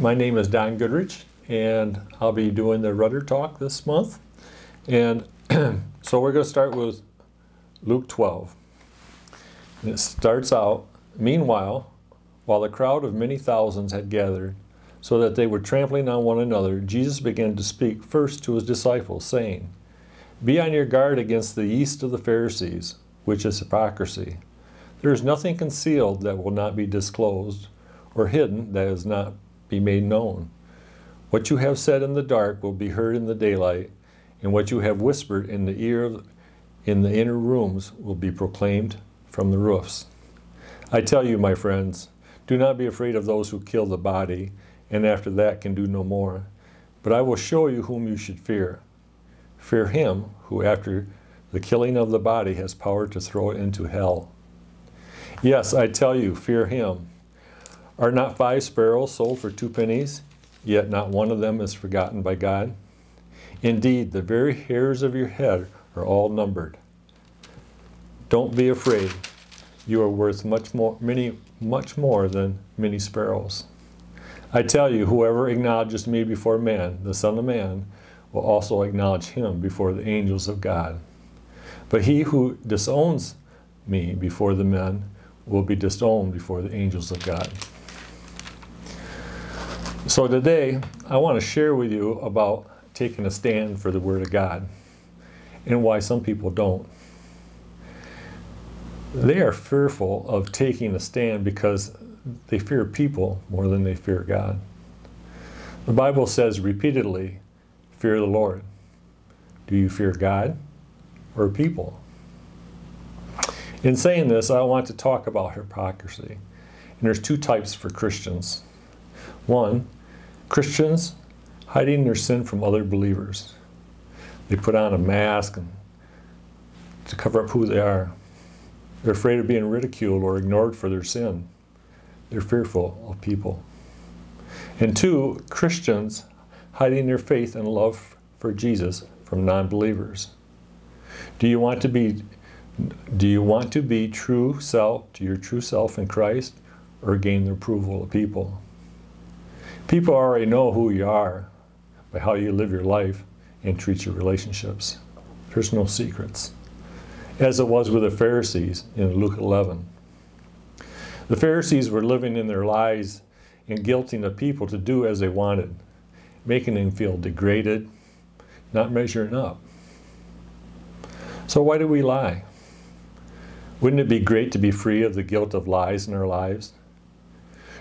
My name is Don Goodrich, and I'll be doing the Rudder Talk this month. And so we're going to start with Luke 12. And it starts out Meanwhile, while the crowd of many thousands had gathered, so that they were trampling on one another, Jesus began to speak first to his disciples, saying, Be on your guard against the yeast of the Pharisees, which is hypocrisy. There is nothing concealed that will not be disclosed, or hidden that is not be made known. What you have said in the dark will be heard in the daylight, and what you have whispered in the ear of, in the inner rooms will be proclaimed from the roofs. I tell you, my friends, do not be afraid of those who kill the body, and after that can do no more. But I will show you whom you should fear. Fear him who, after the killing of the body, has power to throw it into hell. Yes, I tell you, fear him. Are not five sparrows sold for two pennies? Yet not one of them is forgotten by God. Indeed, the very hairs of your head are all numbered. Don't be afraid. You are worth much more, many, much more than many sparrows. I tell you, whoever acknowledges me before man, the Son of Man, will also acknowledge him before the angels of God. But he who disowns me before the men will be disowned before the angels of God. So today, I want to share with you about taking a stand for the Word of God and why some people don't. They are fearful of taking a stand because they fear people more than they fear God. The Bible says repeatedly, fear the Lord. Do you fear God or people? In saying this, I want to talk about hypocrisy. And there's two types for Christians. One, Christians hiding their sin from other believers. They put on a mask and, to cover up who they are. They're afraid of being ridiculed or ignored for their sin. They're fearful of people. And two, Christians hiding their faith and love for Jesus from non-believers. Do you want to be do you want to be true self to your true self in Christ or gain the approval of people? People already know who you are by how you live your life and treat your relationships. There's no secrets. As it was with the Pharisees in Luke 11. The Pharisees were living in their lies and guilting the people to do as they wanted, making them feel degraded, not measuring up. So why do we lie? Wouldn't it be great to be free of the guilt of lies in our lives?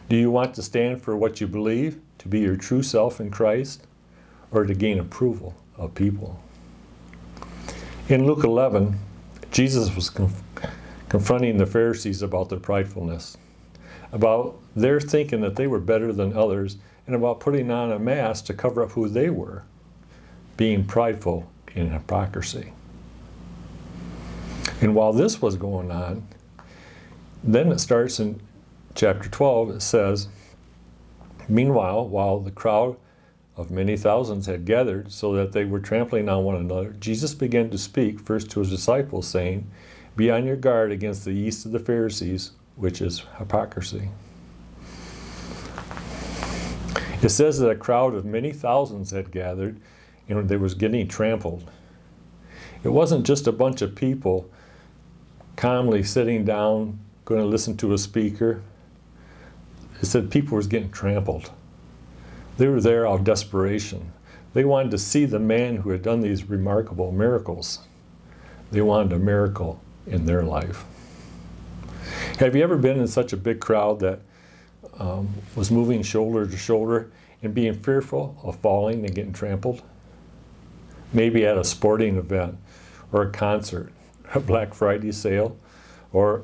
Do you want to stand for what you believe, to be your true self in Christ, or to gain approval of people? In Luke 11, Jesus was conf confronting the Pharisees about their pridefulness, about their thinking that they were better than others, and about putting on a mask to cover up who they were, being prideful in hypocrisy. And while this was going on, then it starts in chapter 12, it says, Meanwhile, while the crowd of many thousands had gathered so that they were trampling on one another, Jesus began to speak first to his disciples, saying, Be on your guard against the yeast of the Pharisees, which is hypocrisy. It says that a crowd of many thousands had gathered and they was getting trampled. It wasn't just a bunch of people calmly sitting down, going to listen to a speaker it said people was getting trampled. They were there out of desperation. They wanted to see the man who had done these remarkable miracles. They wanted a miracle in their life. Have you ever been in such a big crowd that um, was moving shoulder to shoulder and being fearful of falling and getting trampled? Maybe at a sporting event or a concert, a Black Friday sale, or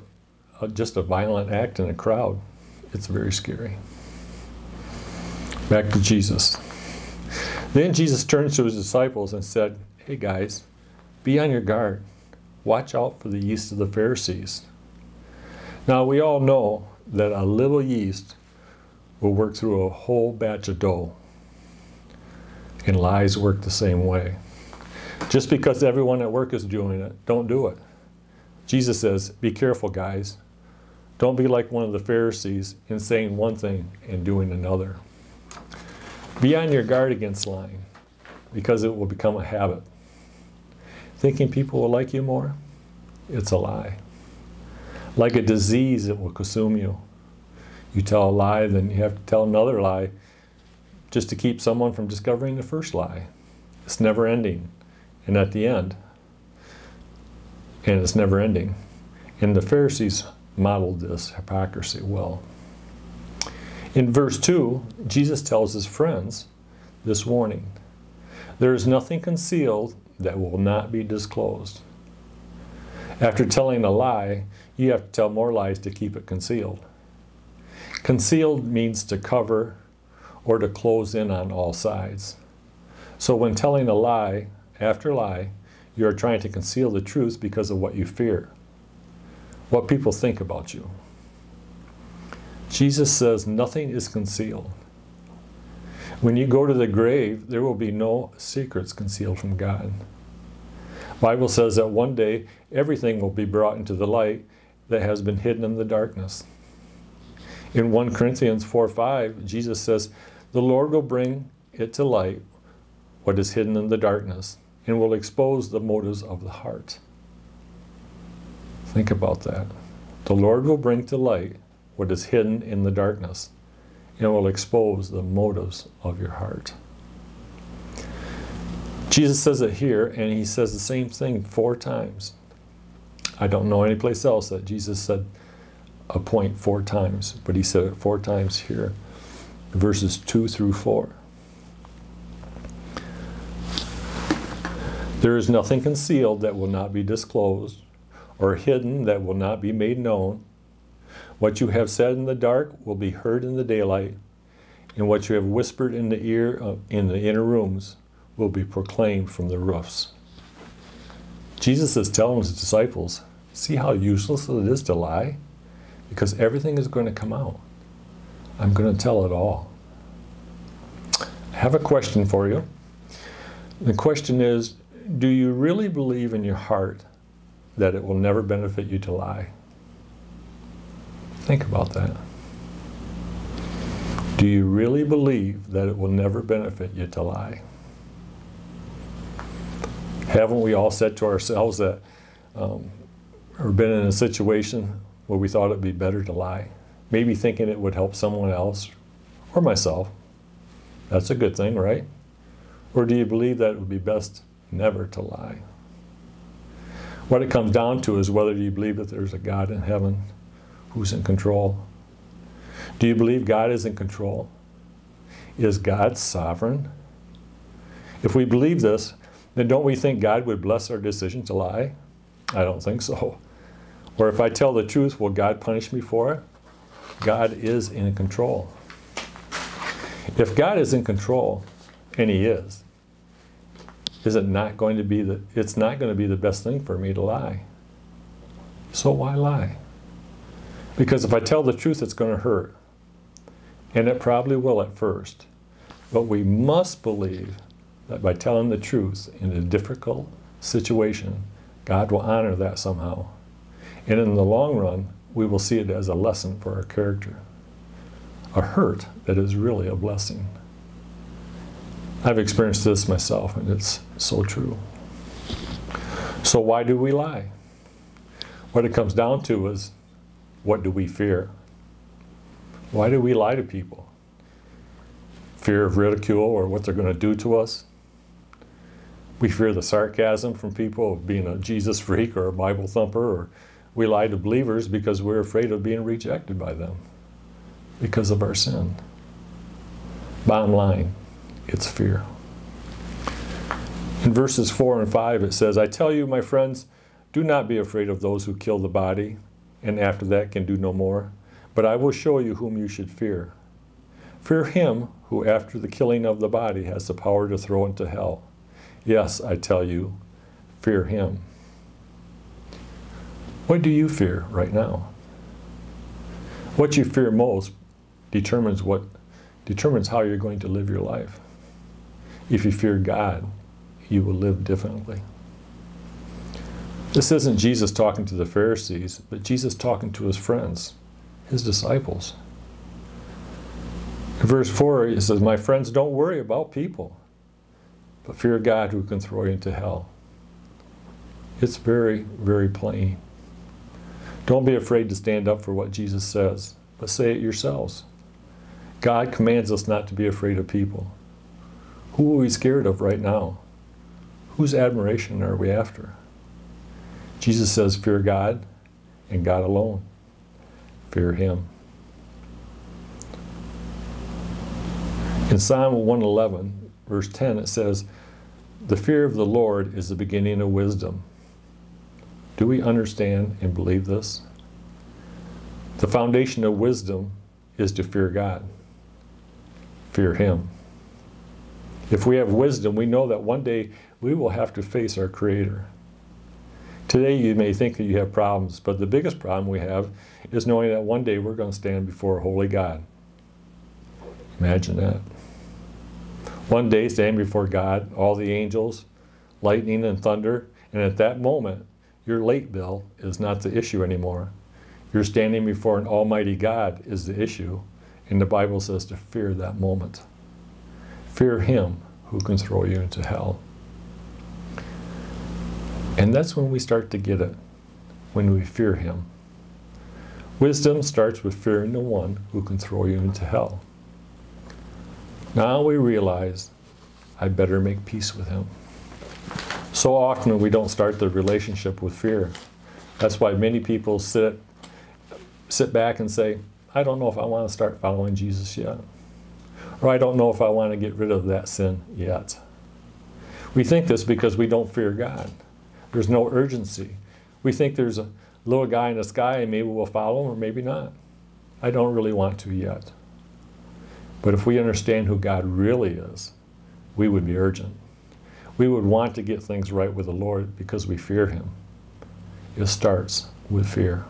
uh, just a violent act in a crowd. It's very scary. Back to Jesus. Then Jesus turned to his disciples and said, Hey guys, be on your guard. Watch out for the yeast of the Pharisees. Now we all know that a little yeast will work through a whole batch of dough. And lies work the same way. Just because everyone at work is doing it, don't do it. Jesus says, be careful guys. Don't be like one of the Pharisees in saying one thing and doing another. Be on your guard against lying because it will become a habit. Thinking people will like you more, it's a lie. Like a disease, it will consume you. You tell a lie, then you have to tell another lie just to keep someone from discovering the first lie. It's never ending. And at the end, and it's never ending. And the Pharisees modeled this hypocrisy well. In verse 2, Jesus tells his friends this warning There is nothing concealed that will not be disclosed. After telling a lie, you have to tell more lies to keep it concealed. Concealed means to cover or to close in on all sides. So when telling a lie after lie, you are trying to conceal the truth because of what you fear, what people think about you. Jesus says nothing is concealed. When you go to the grave, there will be no secrets concealed from God. Bible says that one day everything will be brought into the light that has been hidden in the darkness. In 1 Corinthians 4 5, Jesus says, The Lord will bring it to light what is hidden in the darkness and will expose the motives of the heart. Think about that. The Lord will bring to light what is hidden in the darkness and will expose the motives of your heart. Jesus says it here, and he says the same thing four times. I don't know any place else that Jesus said a point four times, but he said it four times here, verses 2 through 4. There is nothing concealed that will not be disclosed, or hidden that will not be made known. What you have said in the dark will be heard in the daylight, and what you have whispered in the ear of, in the inner rooms will be proclaimed from the roofs. Jesus is telling his disciples, see how useless it is to lie? Because everything is going to come out. I'm going to tell it all. I have a question for you. The question is Do you really believe in your heart that it will never benefit you to lie? Think about that. Do you really believe that it will never benefit you to lie? Haven't we all said to ourselves that, um, or been in a situation where we thought it'd be better to lie? Maybe thinking it would help someone else or myself. That's a good thing, right? Or do you believe that it would be best never to lie? What it comes down to is whether you believe that there's a God in heaven who's in control. Do you believe God is in control? Is God sovereign? If we believe this, then don't we think God would bless our decision to lie? I don't think so. Or if I tell the truth, will God punish me for it? God is in control. If God is in control, and He is, is it not going to be the it's not going to be the best thing for me to lie. So why lie? Because if I tell the truth, it's going to hurt. And it probably will at first. But we must believe that by telling the truth in a difficult situation, God will honor that somehow. And in the long run, we will see it as a lesson for our character. A hurt that is really a blessing. I've experienced this myself, and it's so true. So, why do we lie? What it comes down to is what do we fear? Why do we lie to people? Fear of ridicule or what they're going to do to us? We fear the sarcasm from people of being a Jesus freak or a Bible thumper, or we lie to believers because we're afraid of being rejected by them because of our sin. Bottom line, it's fear. In verses 4 and 5, it says, I tell you, my friends, do not be afraid of those who kill the body, and after that can do no more, but I will show you whom you should fear. Fear him who, after the killing of the body, has the power to throw into hell. Yes, I tell you, fear him. What do you fear right now? What you fear most determines what determines how you're going to live your life. If you fear God, you will live differently. This isn't Jesus talking to the Pharisees, but Jesus talking to his friends, his disciples. In Verse 4, he says, My friends, don't worry about people, but fear God who can throw you into hell. It's very, very plain. Don't be afraid to stand up for what Jesus says, but say it yourselves. God commands us not to be afraid of people. Who are we scared of right now? Whose admiration are we after? Jesus says, Fear God and God alone. Fear Him. In Psalm 111, verse 10, it says, The fear of the Lord is the beginning of wisdom. Do we understand and believe this? The foundation of wisdom is to fear God, fear Him. If we have wisdom, we know that one day we will have to face our Creator. Today, you may think that you have problems, but the biggest problem we have is knowing that one day we're going to stand before a holy God. Imagine that. One day, stand before God, all the angels, lightning and thunder, and at that moment, your late bill is not the issue anymore. You're standing before an almighty God is the issue, and the Bible says to fear that moment. Fear him who can throw you into hell. And that's when we start to get it, when we fear him. Wisdom starts with fearing the one who can throw you into hell. Now we realize I better make peace with him. So often we don't start the relationship with fear. That's why many people sit sit back and say, I don't know if I want to start following Jesus yet. Or I don't know if I want to get rid of that sin yet. We think this because we don't fear God. There's no urgency. We think there's a little guy in the sky and maybe we'll follow him or maybe not. I don't really want to yet. But if we understand who God really is, we would be urgent. We would want to get things right with the Lord because we fear Him. It starts with fear.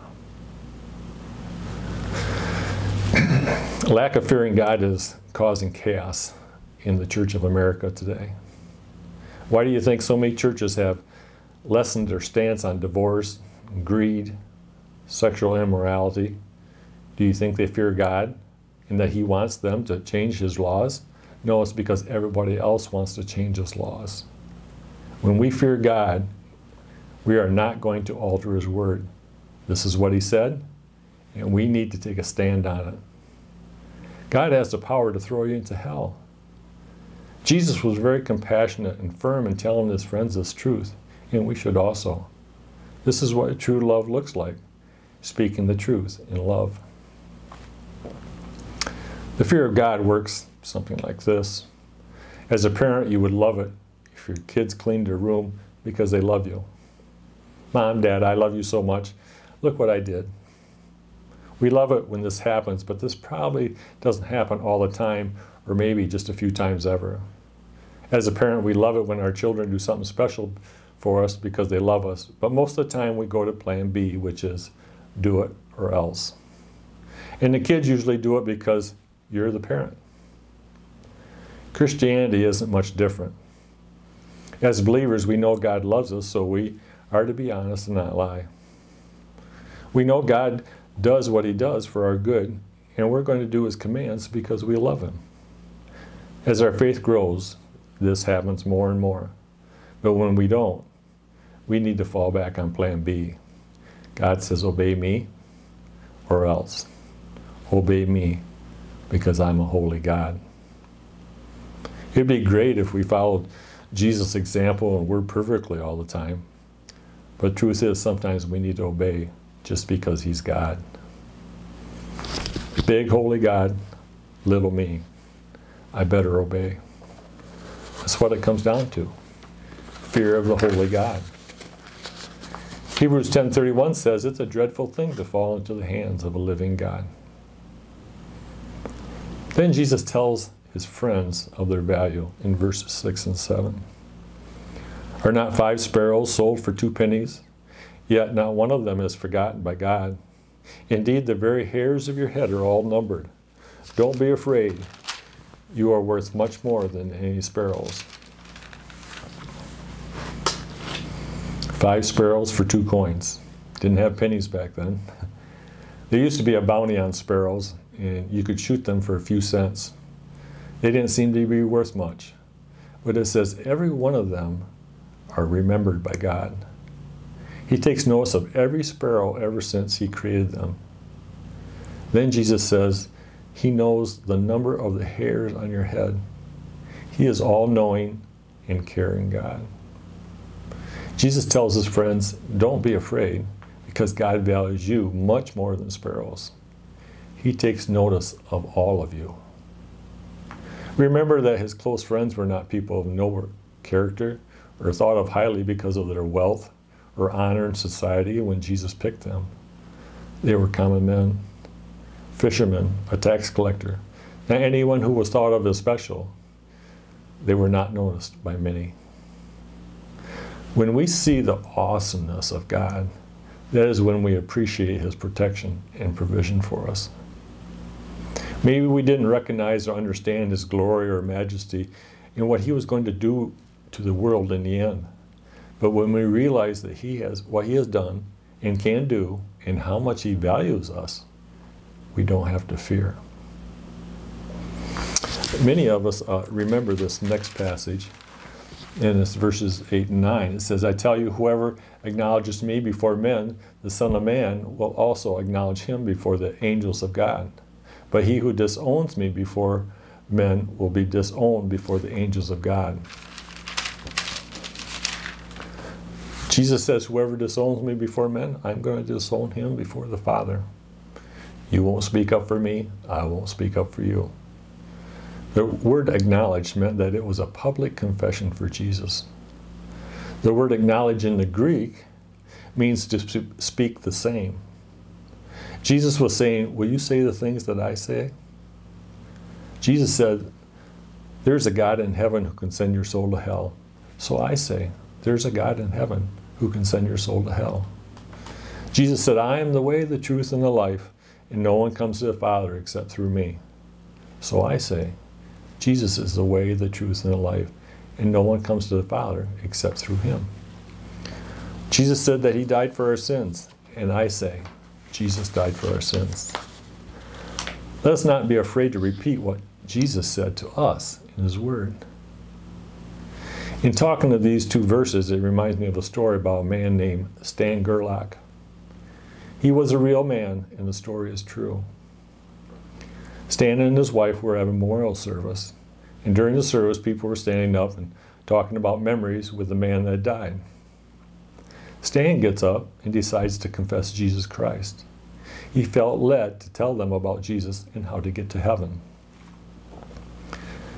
Lack of fearing God is causing chaos in the Church of America today. Why do you think so many churches have lessened their stance on divorce, greed, sexual immorality? Do you think they fear God and that He wants them to change His laws? No, it's because everybody else wants to change His laws. When we fear God, we are not going to alter His word. This is what He said, and we need to take a stand on it. God has the power to throw you into hell. Jesus was very compassionate and firm in telling his friends this truth, and we should also. This is what true love looks like speaking the truth in love. The fear of God works something like this. As a parent, you would love it if your kids cleaned their room because they love you. Mom, Dad, I love you so much. Look what I did. We love it when this happens, but this probably doesn't happen all the time or maybe just a few times ever. As a parent, we love it when our children do something special for us because they love us, but most of the time we go to plan B, which is do it or else. And the kids usually do it because you're the parent. Christianity isn't much different. As believers, we know God loves us, so we are to be honest and not lie. We know God does what He does for our good, and we're going to do His commands because we love Him. As our faith grows, this happens more and more. But when we don't, we need to fall back on plan B. God says, Obey me or else. Obey me because I'm a holy God. It'd be great if we followed Jesus' example and work perfectly all the time. But truth is, sometimes we need to obey just because He's God. Big holy God, little me. I better obey. That's what it comes down to. Fear of the holy God. Hebrews 10:31 says it's a dreadful thing to fall into the hands of a living God. Then Jesus tells his friends of their value in verses 6 and 7. Are not five sparrows sold for two pennies? Yet not one of them is forgotten by God. Indeed, the very hairs of your head are all numbered. Don't be afraid. You are worth much more than any sparrows. Five sparrows for two coins. Didn't have pennies back then. There used to be a bounty on sparrows, and you could shoot them for a few cents. They didn't seem to be worth much. But it says every one of them are remembered by God. He takes notice of every sparrow ever since he created them. Then Jesus says, He knows the number of the hairs on your head. He is all knowing and caring God. Jesus tells his friends, Don't be afraid, because God values you much more than sparrows. He takes notice of all of you. Remember that his close friends were not people of noble character or thought of highly because of their wealth or honor in society when Jesus picked them. They were common men, fishermen, a tax collector, not anyone who was thought of as special. They were not noticed by many. When we see the awesomeness of God, that is when we appreciate His protection and provision for us. Maybe we didn't recognize or understand His glory or majesty and what He was going to do to the world in the end. But when we realize that He has what He has done and can do and how much He values us, we don't have to fear. Many of us uh, remember this next passage, and it's verses 8 and 9. It says, I tell you, whoever acknowledges me before men, the Son of Man will also acknowledge him before the angels of God. But he who disowns me before men will be disowned before the angels of God. Jesus says, Whoever disowns me before men, I'm going to disown him before the Father. You won't speak up for me, I won't speak up for you. The word acknowledge meant that it was a public confession for Jesus. The word acknowledge in the Greek means to speak the same. Jesus was saying, Will you say the things that I say? Jesus said, There's a God in heaven who can send your soul to hell. So I say, There's a God in heaven who can send your soul to hell. Jesus said, I am the way, the truth, and the life, and no one comes to the Father except through me. So I say, Jesus is the way, the truth, and the life, and no one comes to the Father except through him. Jesus said that he died for our sins, and I say, Jesus died for our sins. Let us not be afraid to repeat what Jesus said to us in his word. In talking of these two verses, it reminds me of a story about a man named Stan Gerlach. He was a real man, and the story is true. Stan and his wife were at a memorial service, and during the service, people were standing up and talking about memories with the man that died. Stan gets up and decides to confess Jesus Christ. He felt led to tell them about Jesus and how to get to heaven.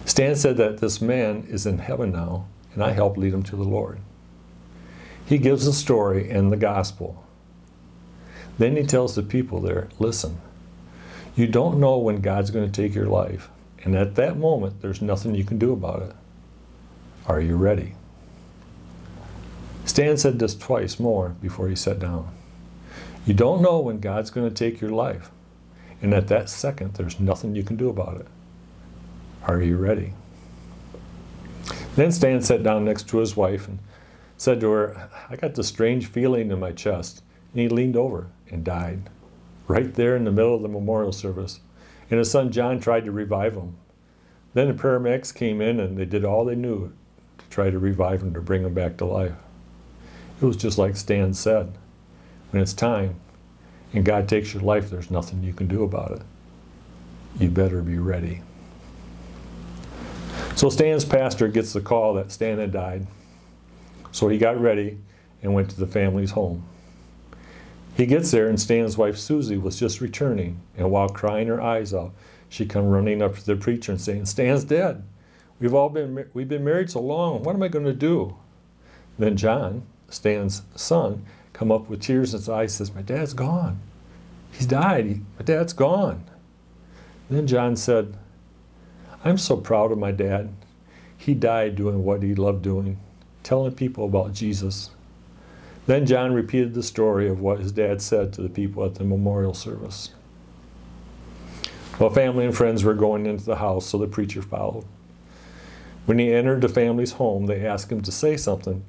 Stan said that this man is in heaven now, and I help lead him to the Lord. He gives the story and the gospel then he tells the people there, listen, you don't know when God's going to take your life. And at that moment, there's nothing you can do about it. Are you ready? Stan said this twice more before he sat down. You don't know when God's going to take your life. And at that second, there's nothing you can do about it. Are you ready? Then Stan sat down next to his wife and said to her, I got this strange feeling in my chest. And he leaned over and died right there in the middle of the memorial service. And his son John tried to revive him. Then the paramedics came in and they did all they knew to try to revive him, to bring him back to life. It was just like Stan said when it's time and God takes your life, there's nothing you can do about it. You better be ready. So Stan's pastor gets the call that Stan had died. So he got ready and went to the family's home. He gets there and Stan's wife Susie was just returning, and while crying her eyes out, she come running up to the preacher and saying, "Stan's dead. We've all been we've been married so long. What am I going to do?" Then John, Stan's son, come up with tears in his eyes, and says, "My dad's gone. He's died. He, my dad's gone." Then John said, "I'm so proud of my dad. He died doing what he loved doing, telling people about Jesus." Then John repeated the story of what his dad said to the people at the memorial service. Well, family and friends were going into the house, so the preacher followed. When he entered the family's home, they asked him to say something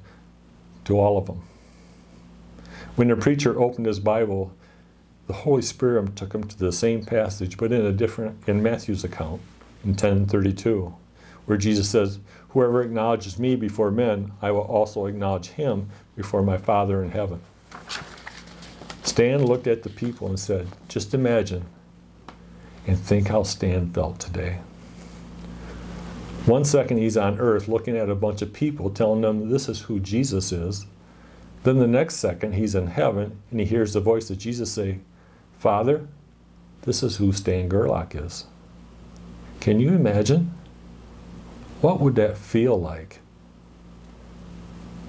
to all of them. When the preacher opened his Bible, the Holy Spirit took him to the same passage, but in a different, in Matthew's account, in 1032, where Jesus says, Whoever acknowledges me before men, I will also acknowledge him before my Father in heaven. Stan looked at the people and said, Just imagine and think how Stan felt today. One second he's on earth looking at a bunch of people telling them this is who Jesus is. Then the next second he's in heaven and he hears the voice of Jesus say, Father, this is who Stan Gerlach is. Can you imagine? What would that feel like?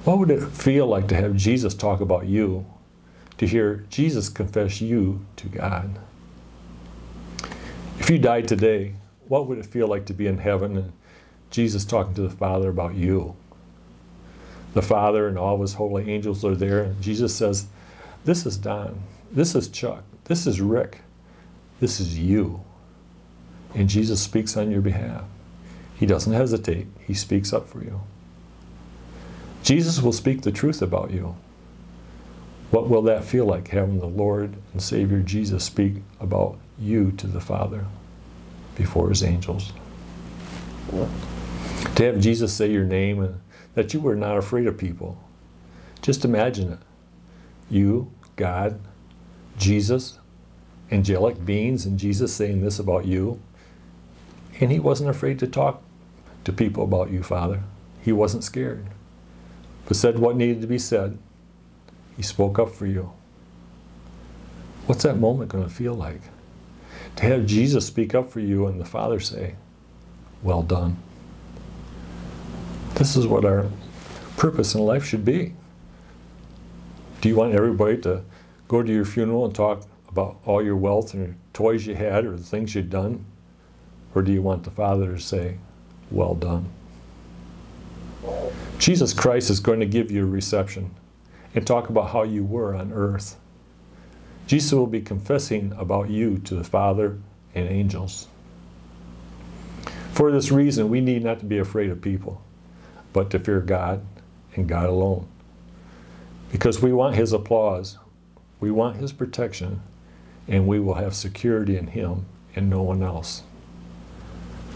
What would it feel like to have Jesus talk about you, to hear Jesus confess you to God? If you died today, what would it feel like to be in heaven and Jesus talking to the Father about you? The Father and all of his holy angels are there, and Jesus says, This is Don. This is Chuck. This is Rick. This is you. And Jesus speaks on your behalf. He doesn't hesitate, he speaks up for you. Jesus will speak the truth about you. What will that feel like, having the Lord and Savior Jesus speak about you to the Father before his angels? To have Jesus say your name and that you were not afraid of people. Just imagine it. You, God, Jesus, angelic beings, and Jesus saying this about you. And he wasn't afraid to talk to people about you, Father. He wasn't scared, but said what needed to be said. He spoke up for you. What's that moment going to feel like? To have Jesus speak up for you and the Father say, Well done. This is what our purpose in life should be. Do you want everybody to go to your funeral and talk about all your wealth and toys you had or the things you'd done? Or do you want the Father to say, well done. Jesus Christ is going to give you a reception and talk about how you were on earth. Jesus will be confessing about you to the Father and angels. For this reason, we need not to be afraid of people, but to fear God and God alone. Because we want His applause, we want His protection, and we will have security in Him and no one else.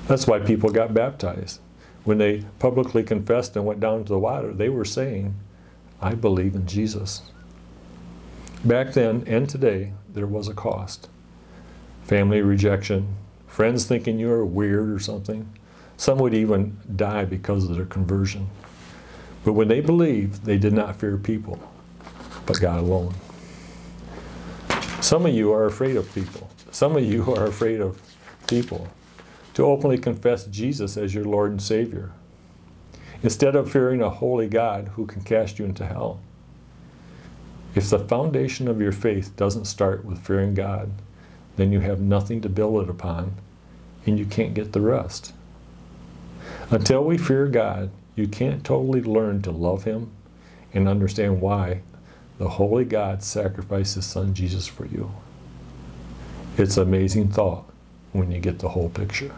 That's why people got baptized. When they publicly confessed and went down to the water, they were saying, I believe in Jesus. Back then and today, there was a cost. Family rejection, friends thinking you are weird or something. Some would even die because of their conversion. But when they believed, they did not fear people, but God alone. Some of you are afraid of people. Some of you are afraid of people to openly confess Jesus as your Lord and Savior, instead of fearing a holy God who can cast you into hell. If the foundation of your faith doesn't start with fearing God, then you have nothing to build it upon, and you can't get the rest. Until we fear God, you can't totally learn to love Him and understand why the Holy God sacrificed His Son Jesus for you. It's an amazing thought when you get the whole picture.